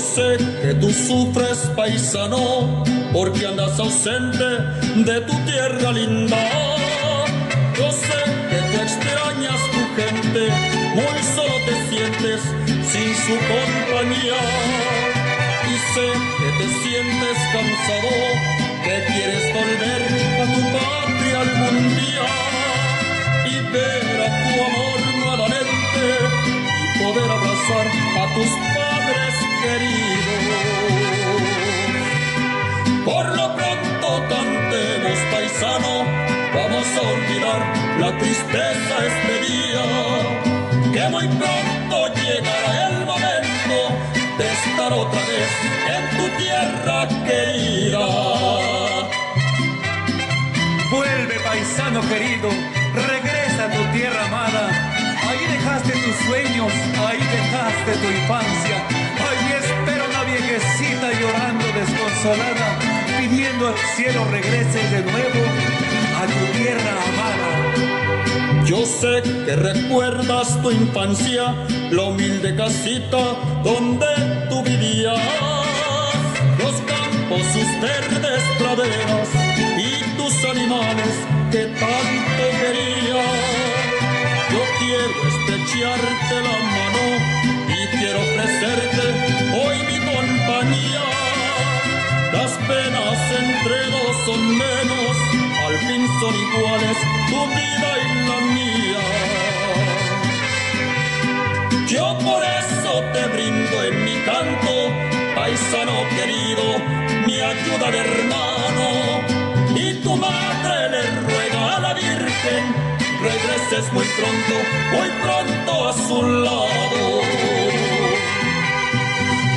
sé que tú sufres, paisano, porque andas ausente de tu tierra linda. Yo sé que tú extrañas tu gente, muy solo te sientes sin su compañía. Y sé que te sientes cansado, que quieres volver a tu patria algún día y ver a tu amor nuevamente y poder abrazar a tus padres queridos. Por lo pronto cantemos paisano, vamos a olvidar la tristeza este día, que muy pronto llegará el momento de estar otra vez en tu tierra querida. Vuelve paisano querido, regresa a tu tierra amada. Ahí dejaste tus sueños, ahí dejaste tu infancia. Desconsolada, pidiendo al cielo regreses de nuevo a tu tierra amada. Yo sé que recuerdas tu infancia, la humilde casita donde tú vivías, los campos, sus verdes praderas y tus animales que tanto querías. Yo quiero estrecharte la mano y quiero ofrecerte hoy mi son menos, al fin son iguales tu vida y la mía. Yo por eso te brindo en mi canto, paisano querido, mi ayuda de hermano. Y tu madre le ruega a la Virgen, regreses muy pronto, muy pronto a su lado.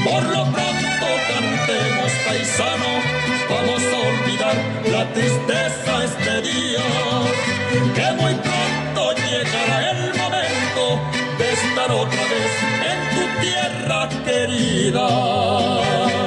Por lo pronto cantemos paisano, la tristeza este día, que muy pronto llegará el momento de estar otra vez en tu tierra querida.